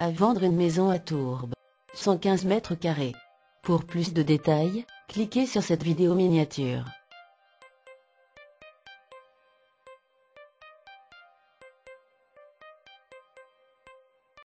À vendre une maison à Tourbe. 115 mètres carrés. Pour plus de détails, cliquez sur cette vidéo miniature.